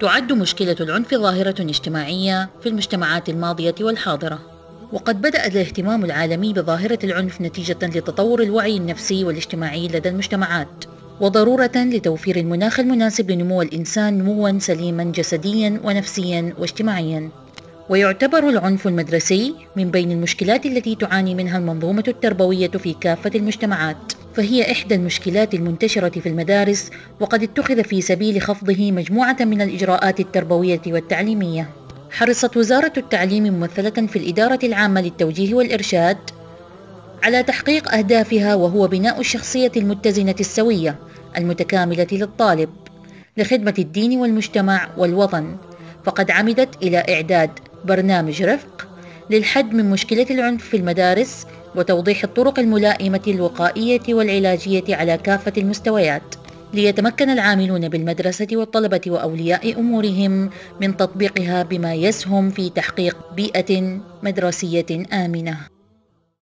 تعد مشكلة العنف ظاهرة اجتماعية في المجتمعات الماضية والحاضرة. وقد بدأ الاهتمام العالمي بظاهرة العنف نتيجة لتطور الوعي النفسي والاجتماعي لدى المجتمعات وضرورة لتوفير المناخ المناسب لنمو الإنسان نموا سليما جسديا ونفسيا واجتماعيا. ويعتبر العنف المدرسي من بين المشكلات التي تعاني منها المنظومة التربوية في كافة المجتمعات. فهي إحدى المشكلات المنتشرة في المدارس وقد اتخذ في سبيل خفضه مجموعة من الإجراءات التربوية والتعليمية. حرصت وزارة التعليم ممثلة في الإدارة العامة للتوجيه والإرشاد على تحقيق أهدافها وهو بناء الشخصية المتزنة السوية المتكاملة للطالب لخدمة الدين والمجتمع والوطن. فقد عمدت إلى إعداد برنامج رفق للحد من مشكلة العنف في المدارس وتوضيح الطرق الملائمة الوقائية والعلاجية على كافة المستويات. ليتمكن العاملون بالمدرسة والطلبة وأولياء أمورهم من تطبيقها بما يسهم في تحقيق بيئة مدرسية آمنة.